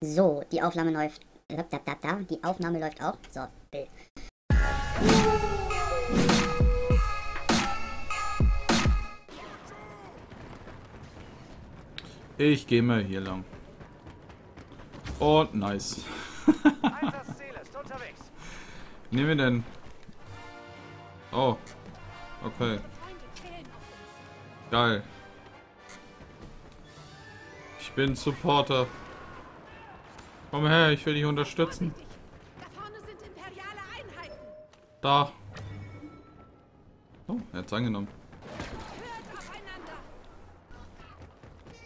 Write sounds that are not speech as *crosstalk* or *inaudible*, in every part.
So, die Aufnahme läuft. Da, da, da, da. Die Aufnahme läuft auch. So, Bild. Ich gehe mal hier lang. Und nice. Ist unterwegs. *laughs* Nehmen wir denn? Oh. Okay. Geil. Ich bin Supporter. Komm her, ich will dich unterstützen. Da. Oh, er hat's angenommen.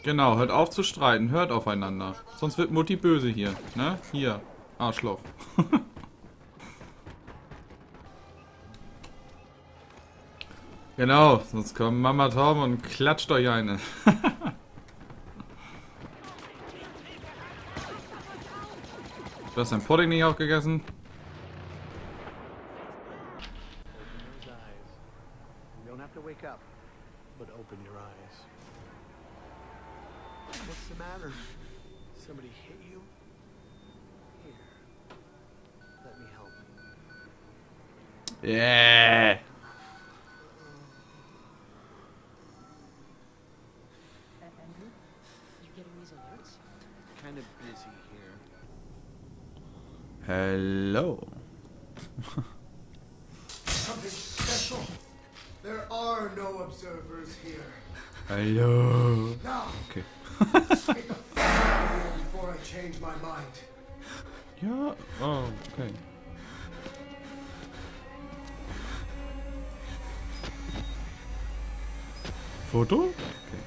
Genau, hört auf zu streiten, hört aufeinander. Sonst wird Mutti böse hier, ne? Hier, Arschloch. *laughs* genau, sonst kommt Mama Tom und klatscht euch eine. *laughs* du hast dein Pudding nicht aufgegessen? Open Hello. Something special. There are no observers here. Hello. Now, Okay. *laughs* before I change my mind. Ja, oh, okay. Foto? Okay.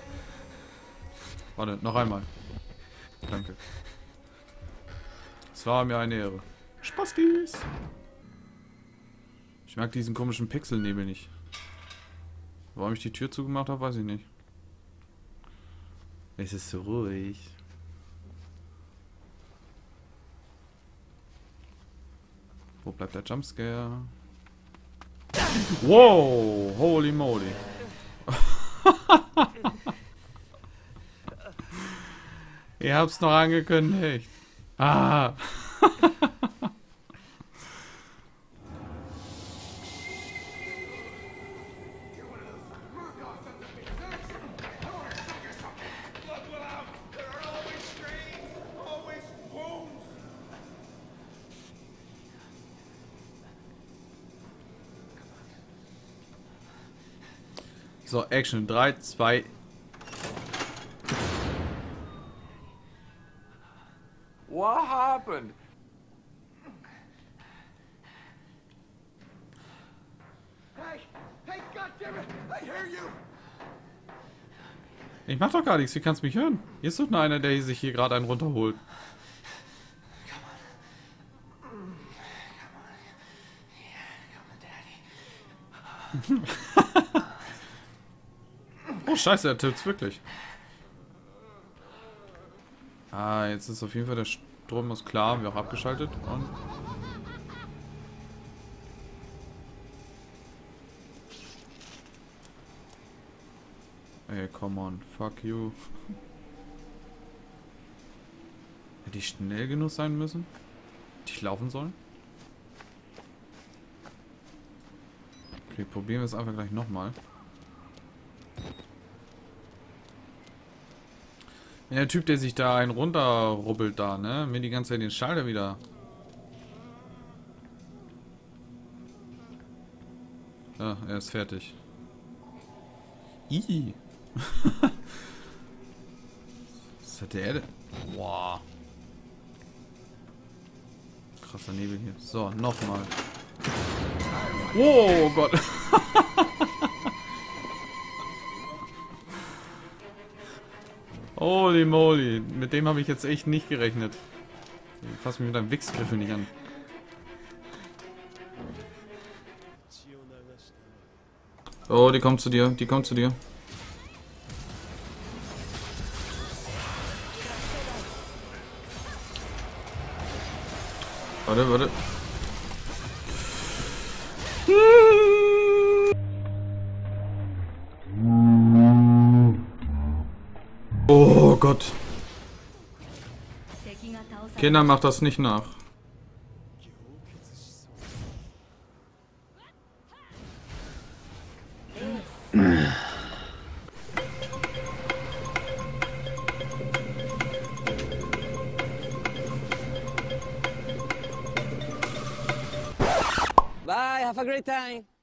Warte, noch einmal. Danke. Es war mir eine Ehre. Spastis! Ich mag diesen komischen Pixelnebel nicht. Warum ich die Tür zugemacht habe, weiß ich nicht. Es ist so ruhig. Wo bleibt der Jumpscare? Wow, holy moly. *laughs* Ihr habt's noch angekündigt. Ah. So, Action. 3, 2. What happened? Hey, hey, goddammit! I hear you! Ich mach doch gar nichts, wie kannst du mich hören? Hier ist doch nur einer, der sich hier gerade einen runterholt. *laughs* *laughs* scheiße, er tippt's wirklich. Ah, jetzt ist auf jeden Fall der Strom ist klar, wir auch abgeschaltet und Ey, come on, fuck you. *laughs* Hätte ich schnell genug sein müssen? Hätte ich laufen sollen? Okay, probieren wir es einfach gleich nochmal. Wenn der Typ, der sich da einen runterrubbelt da, ne? Mir die ganze Zeit den Schalter wieder. Ja, er ist fertig. Ih. *laughs* Was hat der denn? Wow. Krasser Nebel hier. So, nochmal. Oh Gott. *laughs* Holy moly. Mit dem habe ich jetzt echt nicht gerechnet. Fass mich mit deinem Wichsgriffel nicht an. Oh, die kommt zu dir. Die kommt zu dir. Warte, warte. Oh Gott. Kinder, macht das nicht nach. Bye, have a great time.